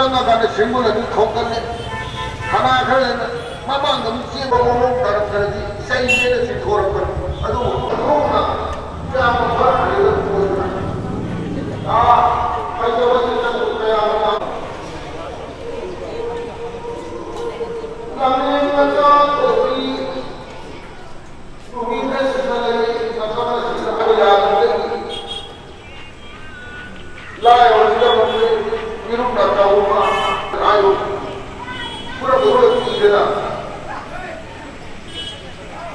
ꯆꯪꯉꯀꯥꯟꯗ ꯁꯤꯡꯕꯨꯜ ꯑꯗꯨ ꯊꯣꯛꯀꯅꯤ ꯀꯅꯥ ꯈꯔꯅ ꯃꯃꯥꯡꯗ ꯑꯃꯨꯛ ꯆꯦꯟꯕ ꯃꯑꯣꯡ ꯇꯥꯔꯛꯈ꯭ꯔꯗꯤ ꯆꯩꯅꯦꯅ ꯆꯤꯡꯊꯣꯔꯛꯄꯅꯤ ꯑꯗꯨꯕꯨ ꯈꯣꯡꯅ ꯌꯥꯝꯅ ꯐꯔꯛꯈ꯭ꯔꯦꯗ ꯃꯣꯏꯗꯨꯅ ꯑꯥ 一路打招呼吗有不知道多少钱一斤呢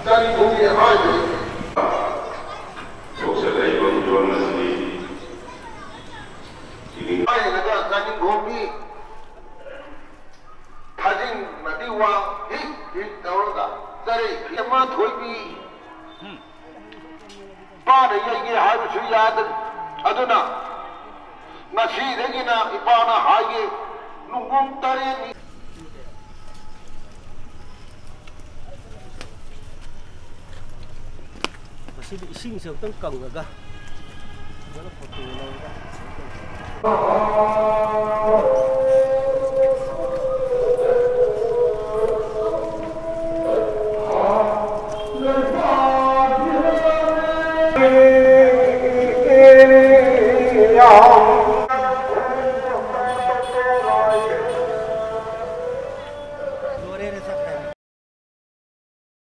三零九点二零啊就是那个专门的还那个三星国币他进了六万一一高了的这里也没有退嗯。八零幺一还不出鸭子啊真的 ꯉꯁꯤꯗꯒꯤꯅ ꯏꯄꯥꯅ ꯍꯥꯏꯒꯦ ꯅꯨꯡꯒꯨꯝ ꯇꯔꯦꯠꯅꯤ ꯃꯁꯤꯗꯤ ꯏꯁꯤꯡꯁꯦ ꯑꯃꯨꯛꯇꯪ ꯀꯪꯉꯒ ꯐꯖꯅ ꯐꯣꯇꯣ ꯂꯧꯔꯒ Yeah.